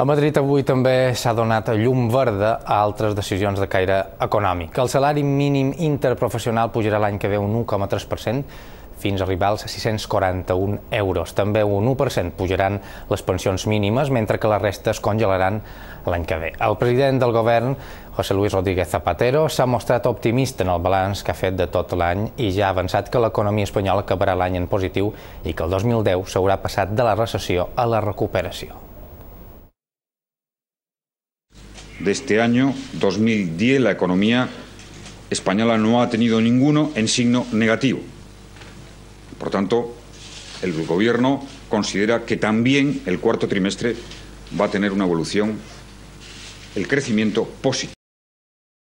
A Madrid avui també s'ha donat llum verda a altres decisions de caire econòmic. El salari mínim interprofessional pujarà l'any que ve un 1,3% fins a arribar als 641 euros. També un 1% pujaran les pensions mínimes, mentre que la resta es congelaran l'any que ve. El president del govern, José Luis Rodríguez Zapatero, s'ha mostrat optimista en el balanç que ha fet de tot l'any i ja ha avançat que l'economia espanyola acabarà l'any en positiu i que el 2010 s'haurà passat de la recessió a la recuperació. De este año 2010 la economía española no ha tenido ninguno en signo negativo. Por tanto, el Gobierno considera que también el cuarto trimestre va a tener una evolución, el crecimiento positivo.